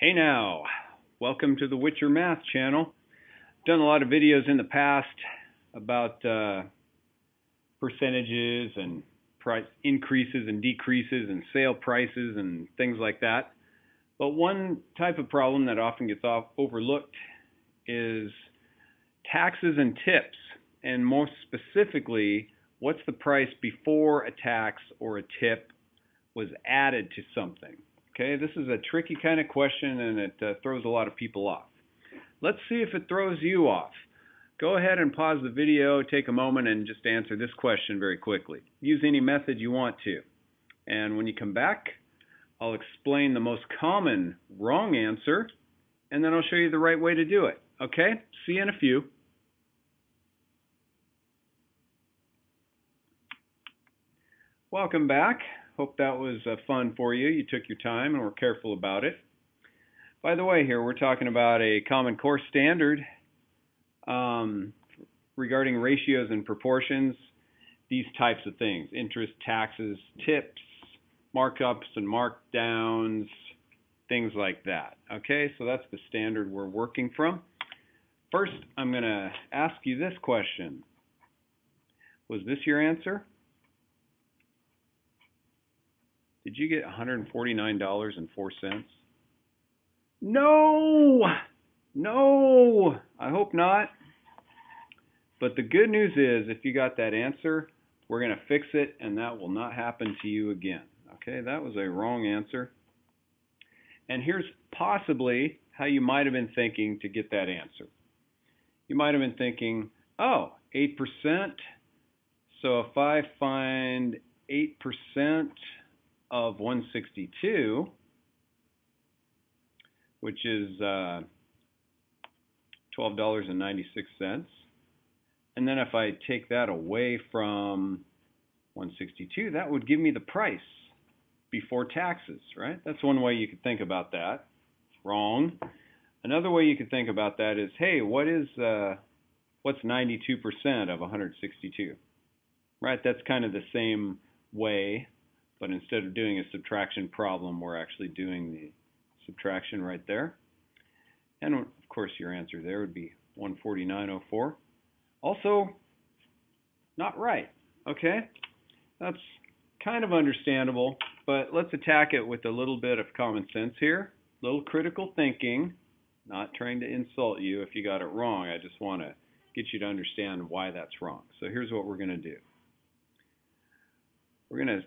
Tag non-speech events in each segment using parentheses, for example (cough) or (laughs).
Hey now, welcome to the Whitcher Math channel. Done a lot of videos in the past about uh, percentages and price increases and decreases and sale prices and things like that. But one type of problem that often gets off overlooked is taxes and tips, and more specifically, what's the price before a tax or a tip was added to something. Okay, this is a tricky kind of question and it uh, throws a lot of people off. Let's see if it throws you off. Go ahead and pause the video, take a moment, and just answer this question very quickly. Use any method you want to. And when you come back, I'll explain the most common wrong answer, and then I'll show you the right way to do it. Okay? See you in a few. Welcome back. Hope that was uh, fun for you. You took your time and were careful about it. By the way, here we're talking about a Common Core standard um, regarding ratios and proportions, these types of things interest, taxes, tips, markups and markdowns, things like that. Okay, so that's the standard we're working from. First, I'm going to ask you this question Was this your answer? Did you get $149.04? No! No! I hope not. But the good news is, if you got that answer, we're going to fix it and that will not happen to you again. Okay, that was a wrong answer. And here's possibly how you might have been thinking to get that answer. You might have been thinking, oh, 8%. So if I find 8%, of 162, which is uh, $12.96. And then if I take that away from 162, that would give me the price before taxes, right? That's one way you could think about that. Wrong. Another way you could think about that is, hey, what is uh, what's 92% of 162? Right? That's kind of the same way but instead of doing a subtraction problem, we're actually doing the subtraction right there. And of course, your answer there would be 149.04. Also, not right. Okay? That's kind of understandable, but let's attack it with a little bit of common sense here. A little critical thinking. Not trying to insult you if you got it wrong. I just want to get you to understand why that's wrong. So here's what we're going to do. We're going to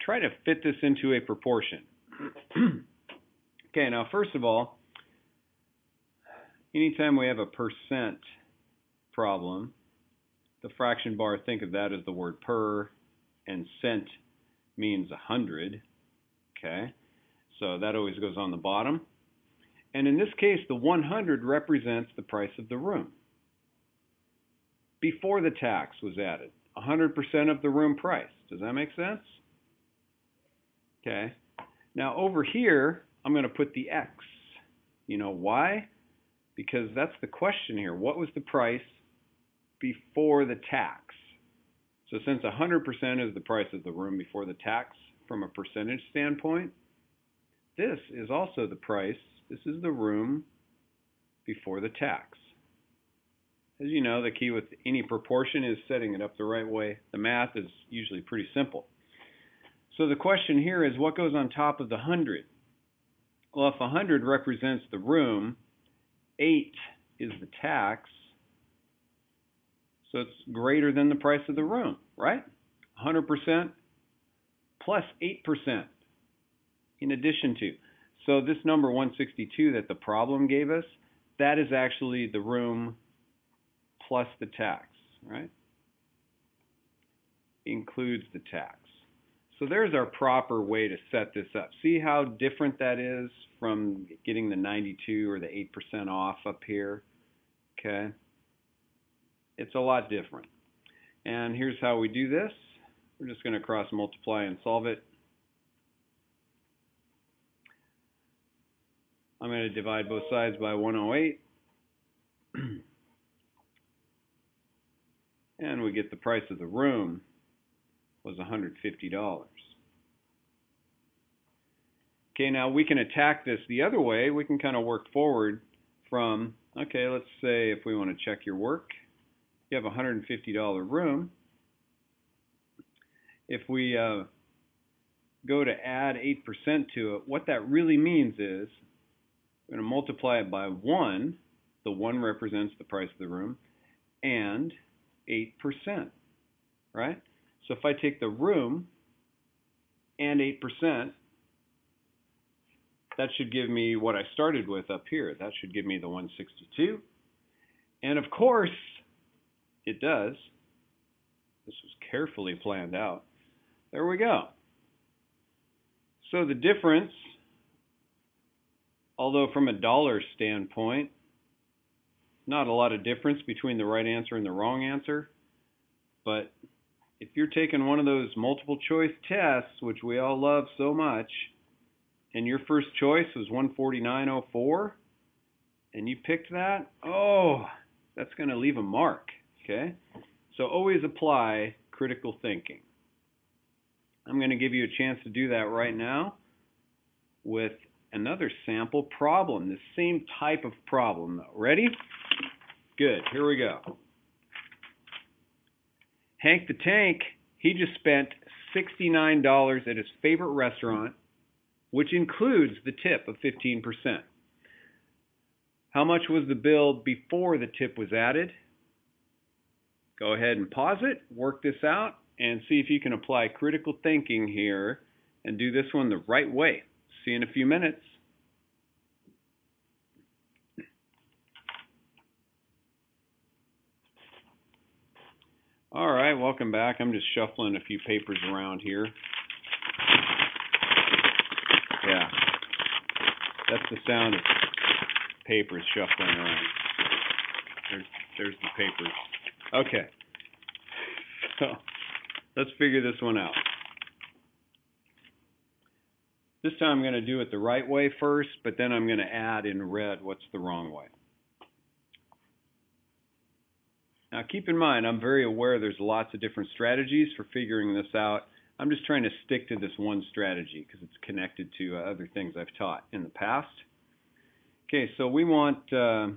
try to fit this into a proportion. (clears throat) okay, now first of all, anytime we have a percent problem, the fraction bar, think of that as the word per, and cent means a hundred. Okay, so that always goes on the bottom. And in this case, the 100 represents the price of the room before the tax was added. 100% of the room price. Does that make sense? Okay. Now over here, I'm going to put the X. You know why? Because that's the question here. What was the price before the tax? So since 100% is the price of the room before the tax from a percentage standpoint, this is also the price. This is the room before the tax. As you know, the key with any proportion is setting it up the right way. The math is usually pretty simple. So the question here is what goes on top of the 100? Well, if 100 represents the room, 8 is the tax, so it's greater than the price of the room, right? 100% plus 8% in addition to. So this number 162 that the problem gave us, that is actually the room plus the tax, right? Includes the tax. So there's our proper way to set this up. See how different that is from getting the 92 or the 8% off up here? Okay. It's a lot different. And here's how we do this. We're just going to cross multiply and solve it. I'm going to divide both sides by 108. (clears throat) and we get the price of the room was $150. Okay, now we can attack this the other way. We can kind of work forward from, okay, let's say if we want to check your work, you have a $150 room. If we uh, go to add 8% to it, what that really means is we're going to multiply it by 1. The 1 represents the price of the room, and 8%, right? So if I take the room and 8%, that should give me what I started with up here. That should give me the 162. And of course, it does. This was carefully planned out. There we go. So the difference, although from a dollar standpoint, not a lot of difference between the right answer and the wrong answer, but if you're taking one of those multiple choice tests, which we all love so much, and your first choice was 149.04, and you picked that, oh, that's going to leave a mark, okay? So always apply critical thinking. I'm going to give you a chance to do that right now with another sample problem, the same type of problem though. Ready? Good, here we go. Hank the Tank, he just spent $69 at his favorite restaurant, which includes the tip of 15%. How much was the bill before the tip was added? Go ahead and pause it, work this out, and see if you can apply critical thinking here and do this one the right way. See you in a few minutes. All right, welcome back. I'm just shuffling a few papers around here. Yeah, that's the sound of papers shuffling around. There's, there's the papers. Okay, so let's figure this one out. This time I'm going to do it the right way first, but then I'm going to add in red what's the wrong way. Now keep in mind, I'm very aware there's lots of different strategies for figuring this out. I'm just trying to stick to this one strategy because it's connected to uh, other things I've taught in the past. Okay, so we want, uh,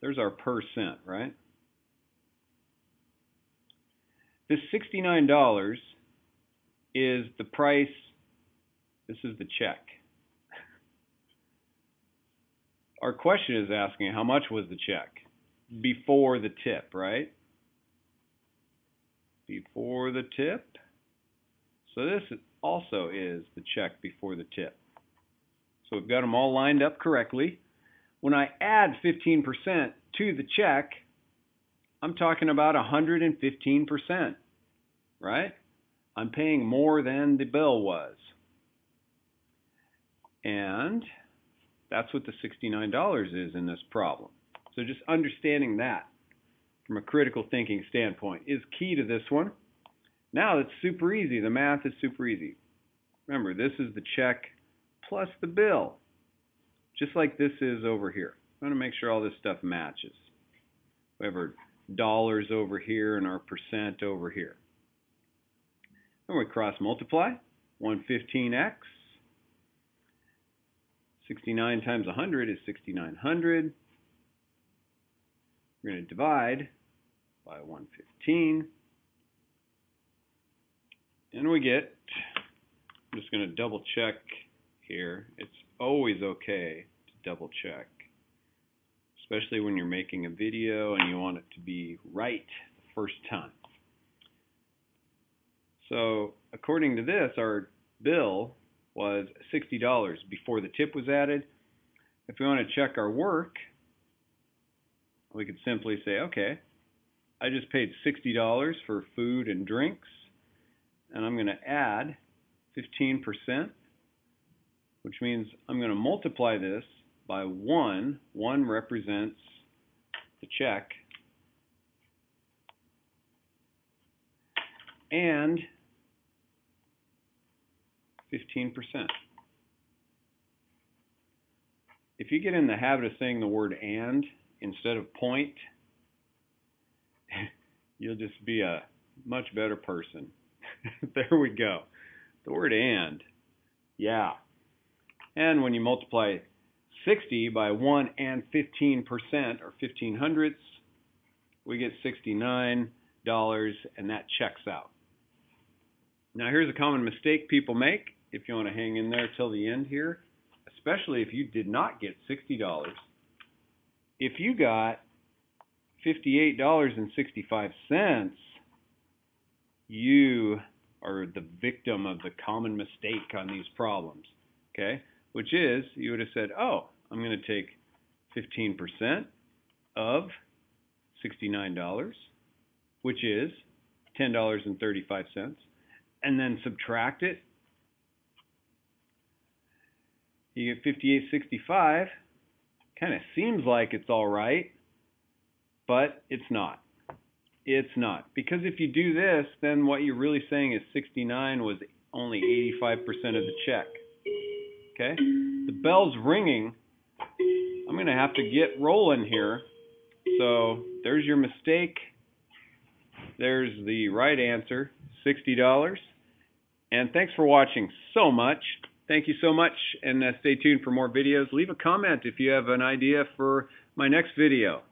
there's our percent, right? This $69 is the price, this is the check. Our question is asking how much was the check? Before the tip, right? Before the tip. So this also is the check before the tip. So we've got them all lined up correctly. When I add 15% to the check, I'm talking about 115%, right? I'm paying more than the bill was. And that's what the $69 is in this problem. So just understanding that from a critical thinking standpoint is key to this one. Now it's super easy. The math is super easy. Remember, this is the check plus the bill, just like this is over here. I want to make sure all this stuff matches. We have our dollars over here and our percent over here. And we cross multiply. 115x. 69 times 100 is 6900. We're going to divide by 115. And we get, I'm just going to double check here. It's always okay to double check, especially when you're making a video and you want it to be right the first time. So according to this, our bill was $60 before the tip was added. If we want to check our work, we could simply say, okay, I just paid $60 for food and drinks, and I'm going to add 15%, which means I'm going to multiply this by 1. 1 represents the check. And 15%. If you get in the habit of saying the word and, instead of point, (laughs) you'll just be a much better person. (laughs) there we go. The word and. Yeah. And when you multiply 60 by 1 and 15% or 15 hundredths, we get $69 and that checks out. Now here's a common mistake people make if you want to hang in there till the end here, especially if you did not get $60. If you got $58.65, you are the victim of the common mistake on these problems. Okay? Which is, you would have said, oh, I'm going to take 15% of $69, which is $10.35, and then subtract it. You get 58.65. Kind of seems like it's all right, but it's not. It's not. Because if you do this, then what you're really saying is 69 was only 85% of the check. Okay? The bell's ringing. I'm going to have to get rolling here. So there's your mistake. There's the right answer, $60. And thanks for watching so much. Thank you so much, and uh, stay tuned for more videos. Leave a comment if you have an idea for my next video.